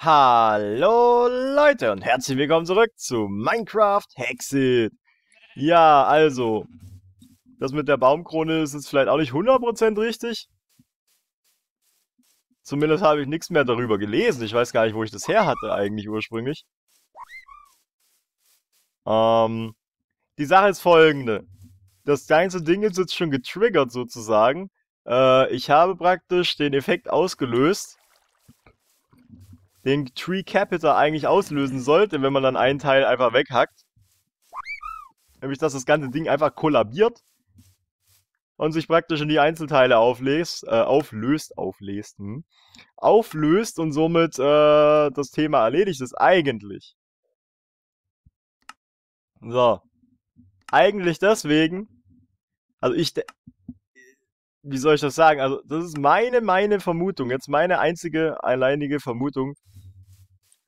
Hallo Leute und herzlich willkommen zurück zu Minecraft Hexit. Ja, also, das mit der Baumkrone ist jetzt vielleicht auch nicht 100% richtig. Zumindest habe ich nichts mehr darüber gelesen. Ich weiß gar nicht, wo ich das her hatte eigentlich ursprünglich. Ähm, die Sache ist folgende. Das ganze Ding ist jetzt schon getriggert sozusagen. Äh, ich habe praktisch den Effekt ausgelöst den Tree Capital eigentlich auslösen sollte, wenn man dann einen Teil einfach weghackt. Nämlich, dass das ganze Ding einfach kollabiert und sich praktisch in die Einzelteile auflöst, äh, auflöst, auflöst, hm, auflöst und somit äh, das Thema erledigt ist eigentlich. So. Eigentlich deswegen, also ich, wie soll ich das sagen? Also, das ist meine, meine Vermutung, jetzt meine einzige, alleinige Vermutung,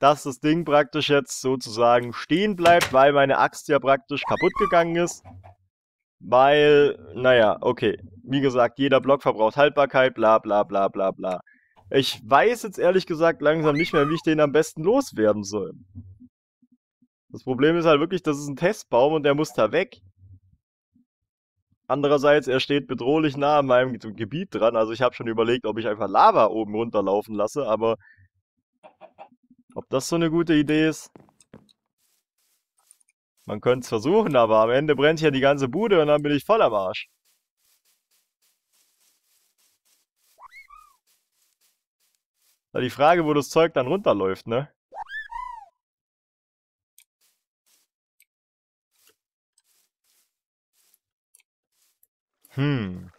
dass das Ding praktisch jetzt sozusagen stehen bleibt, weil meine Axt ja praktisch kaputt gegangen ist. Weil, naja, okay. Wie gesagt, jeder Block verbraucht Haltbarkeit, bla bla bla bla bla. Ich weiß jetzt ehrlich gesagt langsam nicht mehr, wie ich den am besten loswerden soll. Das Problem ist halt wirklich, das ist ein Testbaum und der muss da weg. Andererseits, er steht bedrohlich nah an meinem Gebiet dran. Also ich habe schon überlegt, ob ich einfach Lava oben runterlaufen lasse, aber ob das so eine gute Idee ist? Man könnte es versuchen, aber am Ende brennt hier die ganze Bude und dann bin ich voll am Arsch. Da die Frage, wo das Zeug dann runterläuft, ne? Hm.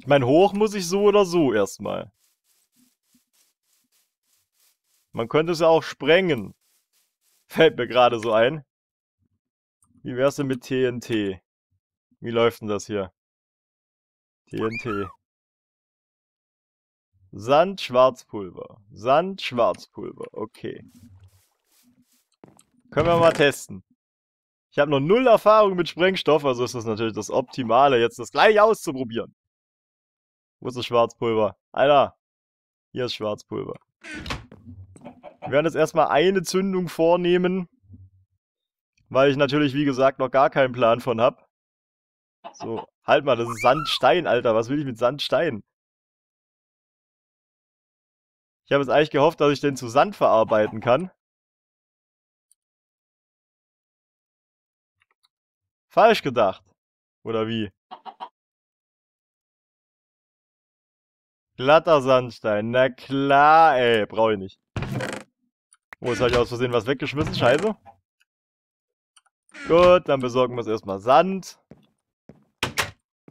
Ich meine, hoch muss ich so oder so erstmal. Man könnte es ja auch sprengen. Fällt mir gerade so ein. Wie wär's denn mit TNT? Wie läuft denn das hier? TNT. Sand, Schwarzpulver. Sand, Schwarzpulver. Okay. Können wir mal testen. Ich habe noch null Erfahrung mit Sprengstoff, also ist das natürlich das Optimale, jetzt das gleich auszuprobieren. Wo ist das Schwarzpulver? Alter, hier ist Schwarzpulver. Wir werden jetzt erstmal eine Zündung vornehmen. Weil ich natürlich, wie gesagt, noch gar keinen Plan von habe. So, halt mal, das ist Sandstein, Alter. Was will ich mit Sandstein? Ich habe jetzt eigentlich gehofft, dass ich den zu Sand verarbeiten kann. Falsch gedacht. Oder wie? Glatter Sandstein. Na klar, ey. Brauche ich nicht. Oh, jetzt habe ich aus Versehen was weggeschmissen. Scheiße. Gut, dann besorgen wir uns erstmal Sand.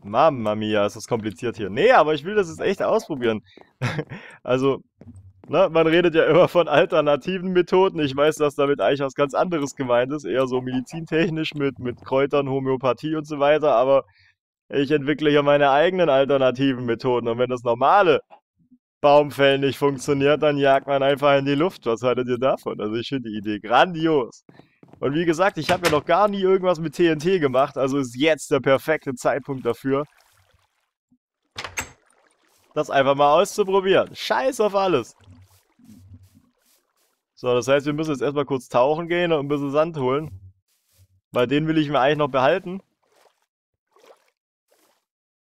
Mamma mia, ist das kompliziert hier. Nee, aber ich will das jetzt echt ausprobieren. also, ne, man redet ja immer von alternativen Methoden. Ich weiß, dass damit eigentlich was ganz anderes gemeint ist. Eher so medizintechnisch mit, mit Kräutern, Homöopathie und so weiter. Aber ich entwickle ja meine eigenen alternativen Methoden. Und wenn das normale Baumfällen nicht funktioniert, dann jagt man einfach in die Luft. Was haltet ihr davon? Also ich finde die Idee grandios. Und wie gesagt, ich habe ja noch gar nie irgendwas mit TNT gemacht, also ist jetzt der perfekte Zeitpunkt dafür, das einfach mal auszuprobieren. Scheiß auf alles. So, das heißt, wir müssen jetzt erstmal kurz tauchen gehen und ein bisschen Sand holen. Weil den will ich mir eigentlich noch behalten.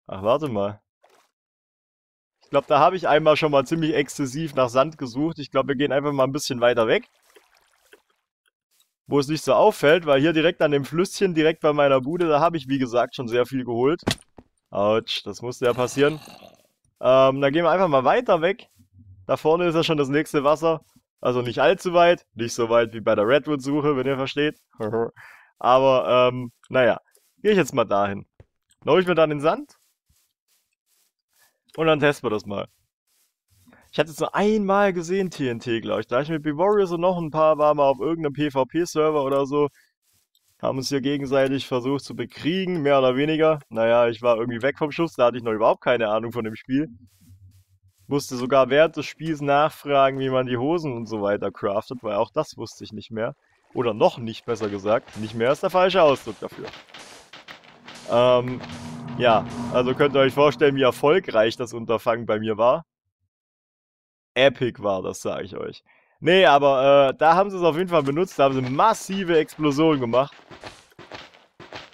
Ach, warte mal. Glaube, da habe ich einmal schon mal ziemlich exzessiv nach Sand gesucht. Ich glaube, wir gehen einfach mal ein bisschen weiter weg. Wo es nicht so auffällt, weil hier direkt an dem Flüsschen, direkt bei meiner Bude, da habe ich, wie gesagt, schon sehr viel geholt. Autsch, das musste ja passieren. Ähm, dann gehen wir einfach mal weiter weg. Da vorne ist ja schon das nächste Wasser. Also nicht allzu weit. Nicht so weit wie bei der Redwood-Suche, wenn ihr versteht. Aber, ähm, naja. Gehe ich jetzt mal dahin. Lau ich mir dann den Sand? Und dann testen wir das mal. Ich hatte es nur einmal gesehen, TNT, glaube ich. Da ich mit B-Warriors und noch ein paar waren wir auf irgendeinem PvP-Server oder so. Haben uns hier gegenseitig versucht zu bekriegen, mehr oder weniger. Naja, ich war irgendwie weg vom Schuss, da hatte ich noch überhaupt keine Ahnung von dem Spiel. Musste sogar während des Spiels nachfragen, wie man die Hosen und so weiter craftet, weil auch das wusste ich nicht mehr. Oder noch nicht, besser gesagt. Nicht mehr ist der falsche Ausdruck dafür. Ähm, ja, also könnt ihr euch vorstellen, wie erfolgreich das Unterfangen bei mir war. epic war, das sage ich euch. Nee, aber äh, da haben sie es auf jeden Fall benutzt, da haben sie massive Explosionen gemacht.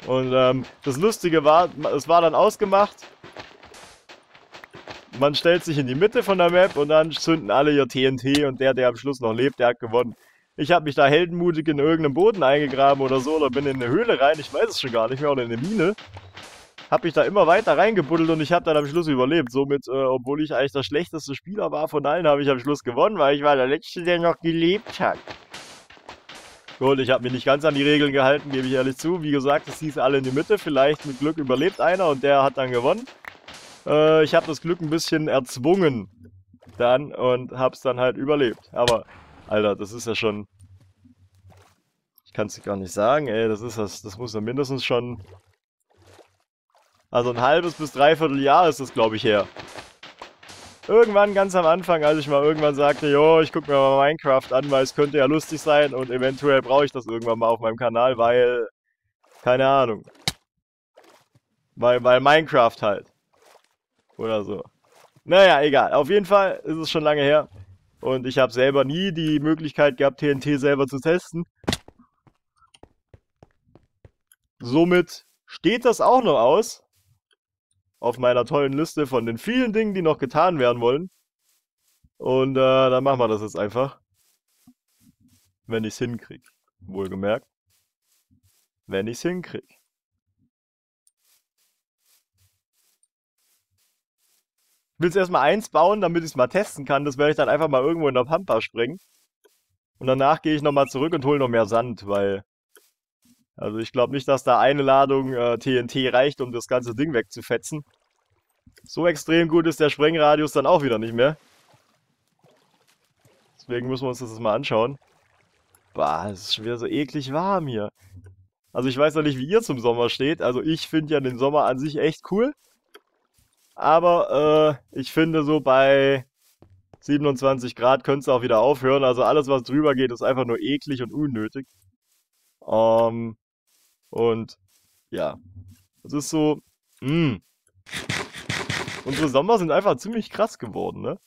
Und ähm, das Lustige war, es war dann ausgemacht. Man stellt sich in die Mitte von der Map und dann zünden alle ihr TNT und der, der am Schluss noch lebt, der hat gewonnen. Ich habe mich da heldenmutig in irgendeinem Boden eingegraben oder so oder bin in eine Höhle rein, ich weiß es schon gar nicht mehr, oder in eine Mine. Hab mich da immer weiter reingebuddelt und ich habe dann am Schluss überlebt. Somit, äh, obwohl ich eigentlich der schlechteste Spieler war von allen, habe ich am Schluss gewonnen, weil ich war der Letzte, der noch gelebt hat. Gut, ich habe mich nicht ganz an die Regeln gehalten, gebe ich ehrlich zu. Wie gesagt, es hieß alle in die Mitte. Vielleicht mit Glück überlebt einer und der hat dann gewonnen. Äh, ich habe das Glück ein bisschen erzwungen dann und habe es dann halt überlebt. Aber, Alter, das ist ja schon... Ich kann es gar nicht sagen, ey. Das ist das, das muss ja mindestens schon... Also ein halbes bis dreiviertel Jahr ist das, glaube ich, her. Irgendwann ganz am Anfang, als ich mal irgendwann sagte, jo, ich gucke mir mal Minecraft an, weil es könnte ja lustig sein und eventuell brauche ich das irgendwann mal auf meinem Kanal, weil... Keine Ahnung. Weil, weil Minecraft halt. Oder so. Naja, egal. Auf jeden Fall ist es schon lange her. Und ich habe selber nie die Möglichkeit gehabt, TNT selber zu testen. Somit steht das auch noch aus. Auf meiner tollen Liste von den vielen Dingen, die noch getan werden wollen. Und äh, dann machen wir das jetzt einfach. Wenn ich es hinkriege. Wohlgemerkt. Wenn ich es hinkriege. will es erstmal eins bauen, damit ich es mal testen kann. Das werde ich dann einfach mal irgendwo in der Pampa springen. Und danach gehe ich nochmal zurück und hole noch mehr Sand, weil... Also ich glaube nicht, dass da eine Ladung äh, TNT reicht, um das ganze Ding wegzufetzen. So extrem gut ist der Sprengradius dann auch wieder nicht mehr. Deswegen müssen wir uns das mal anschauen. Bah, es ist schon wieder so eklig warm hier. Also ich weiß noch nicht, wie ihr zum Sommer steht. Also ich finde ja den Sommer an sich echt cool. Aber äh, ich finde so bei 27 Grad könnte es auch wieder aufhören. Also alles, was drüber geht, ist einfach nur eklig und unnötig. Ähm, und ja, es ist so, mh. Hm. Unsere Sommer sind einfach ziemlich krass geworden, ne?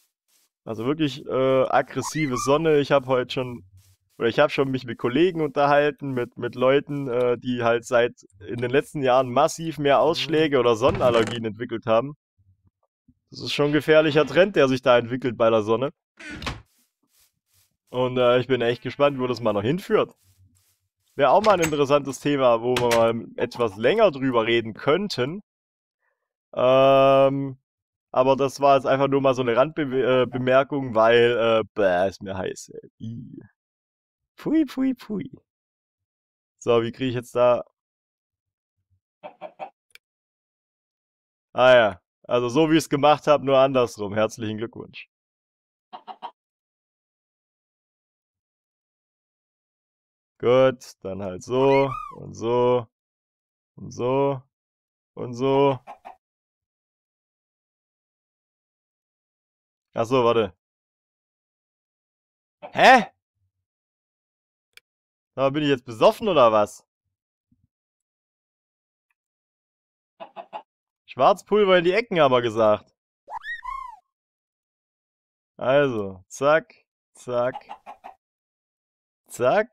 Also wirklich äh, aggressive Sonne. Ich habe heute schon, oder ich habe schon mich mit Kollegen unterhalten, mit, mit Leuten, äh, die halt seit in den letzten Jahren massiv mehr Ausschläge oder Sonnenallergien entwickelt haben. Das ist schon ein gefährlicher Trend, der sich da entwickelt bei der Sonne. Und äh, ich bin echt gespannt, wo das mal noch hinführt. Wäre auch mal ein interessantes Thema, wo wir mal etwas länger drüber reden könnten. Ähm, aber das war jetzt einfach nur mal so eine Randbemerkung, äh, weil, äh, bäh, ist mir heiß. Ey. Pui, pui, pui. So, wie kriege ich jetzt da... Ah ja, also so wie ich es gemacht habe, nur andersrum. Herzlichen Glückwunsch. Gut, dann halt so und so und so und so. Achso, warte. Hä? Aber bin ich jetzt besoffen oder was? Schwarzpulver in die Ecken, haben wir gesagt. Also, zack, zack, zack.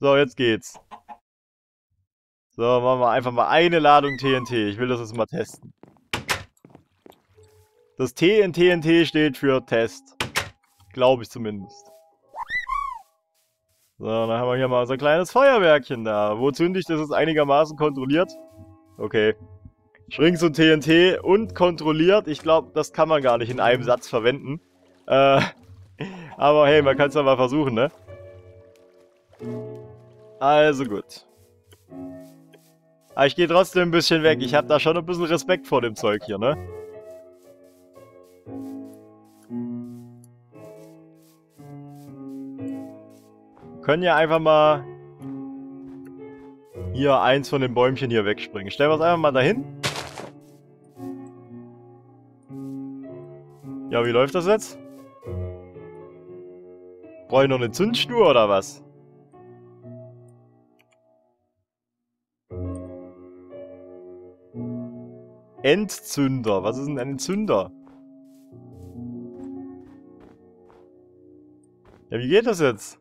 So, jetzt geht's. So, machen wir einfach mal eine Ladung TNT. Ich will das jetzt mal testen. Das T in TNT steht für Test. Glaube ich zumindest. So, dann haben wir hier mal unser kleines Feuerwerkchen da. Wo ich das jetzt einigermaßen kontrolliert? Okay. Schrings und TNT und kontrolliert. Ich glaube, das kann man gar nicht in einem Satz verwenden. Äh, aber hey, man kann es ja mal versuchen, ne? Also gut. Aber ich gehe trotzdem ein bisschen weg. Ich habe da schon ein bisschen Respekt vor dem Zeug hier, ne? können ja einfach mal hier eins von den Bäumchen hier wegspringen. Stellen wir es einfach mal dahin. Ja, wie läuft das jetzt? Brauche ich noch eine Zündschnur oder was? Endzünder. Was ist denn ein Zünder? Ja, wie geht das jetzt?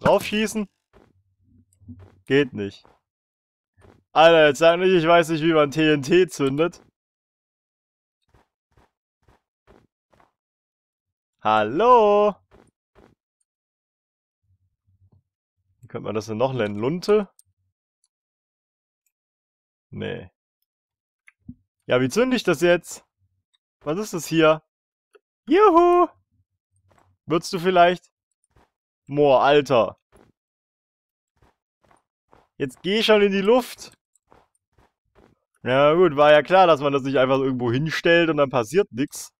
Draufschießen? Geht nicht. Alter, jetzt sag nicht, ich weiß nicht, wie man TNT zündet. Hallo? Wie könnte man das denn noch nennen? Lunte? Nee. Ja, wie zünde ich das jetzt? Was ist das hier? Juhu! Würdest du vielleicht? Moor, Alter. Jetzt geh schon in die Luft. Ja gut, war ja klar, dass man das nicht einfach irgendwo hinstellt und dann passiert nichts.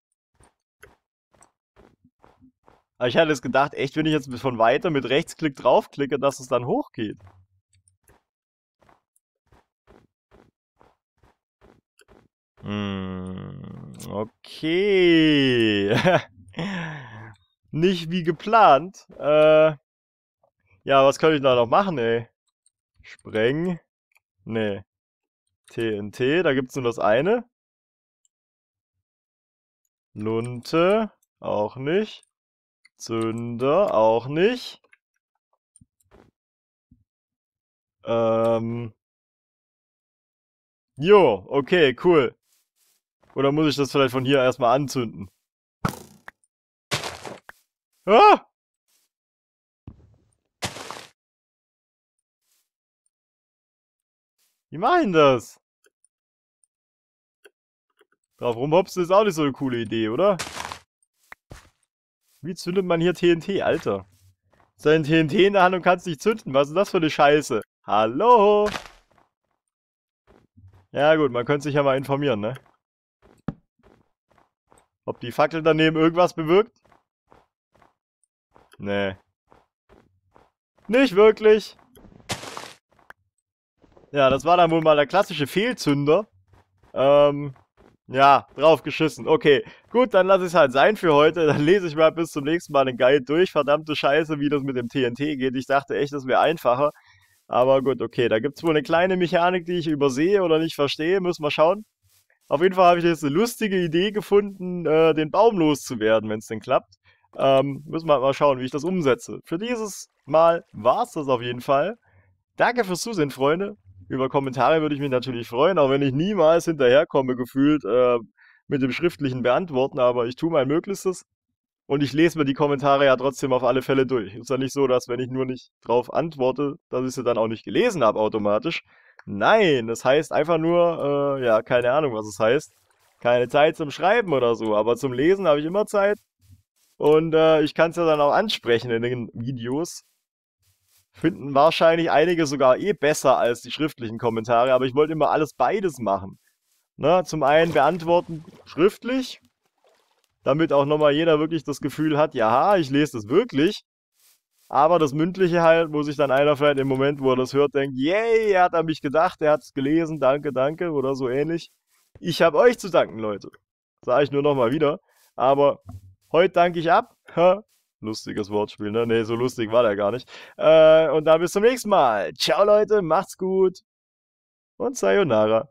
Aber ich hatte es gedacht, echt, wenn ich jetzt von weiter mit Rechtsklick draufklicke, dass es dann hochgeht. Okay. Nicht wie geplant. Äh, ja, was könnte ich da noch machen, ey? Spreng. Nee. TNT, da gibt's nur das eine. Lunte, auch nicht. Zünder, auch nicht. Ähm. Jo, okay, cool. Oder muss ich das vielleicht von hier erstmal anzünden? Ah! Wie mach ich das? Drauf rumhopsen ist auch nicht so eine coole Idee, oder? Wie zündet man hier TNT, Alter? Sein TNT in der Hand und kannst nicht zünden. Was ist das für eine Scheiße? Hallo? Ja gut, man könnte sich ja mal informieren, ne? Ob die Fackel daneben irgendwas bewirkt? Nee. Nicht wirklich. Ja, das war dann wohl mal der klassische Fehlzünder. Ähm, ja, drauf geschissen. Okay, gut, dann lasse ich es halt sein für heute. Dann lese ich mal bis zum nächsten Mal den Guide durch. Verdammte Scheiße, wie das mit dem TNT geht. Ich dachte echt, das wäre einfacher. Aber gut, okay, da gibt es wohl eine kleine Mechanik, die ich übersehe oder nicht verstehe. Müssen wir schauen. Auf jeden Fall habe ich jetzt eine lustige Idee gefunden, äh, den Baum loszuwerden, wenn es denn klappt. Ähm, müssen wir halt mal schauen, wie ich das umsetze. Für dieses Mal war es das auf jeden Fall. Danke fürs Zusehen, Freunde. Über Kommentare würde ich mich natürlich freuen, auch wenn ich niemals hinterherkomme, gefühlt äh, mit dem schriftlichen Beantworten, aber ich tue mein Möglichstes. Und ich lese mir die Kommentare ja trotzdem auf alle Fälle durch. Ist ja nicht so, dass wenn ich nur nicht drauf antworte, dass ich sie dann auch nicht gelesen habe automatisch. Nein, das heißt einfach nur, äh, ja, keine Ahnung, was es heißt. Keine Zeit zum Schreiben oder so, aber zum Lesen habe ich immer Zeit. Und äh, ich kann es ja dann auch ansprechen in den Videos finden wahrscheinlich einige sogar eh besser als die schriftlichen Kommentare, aber ich wollte immer alles beides machen. Ne? Zum einen beantworten schriftlich, damit auch nochmal jeder wirklich das Gefühl hat, ja, ich lese das wirklich. Aber das Mündliche halt, wo sich dann einer vielleicht im Moment, wo er das hört, denkt, yay, er hat an mich gedacht, er hat es gelesen, danke, danke oder so ähnlich. Ich habe euch zu danken, Leute. Sage ich nur nochmal wieder. Aber heute danke ich ab. Lustiges Wortspiel, ne? Ne, so lustig war der gar nicht. Äh, und dann bis zum nächsten Mal. Ciao, Leute, macht's gut. Und Sayonara.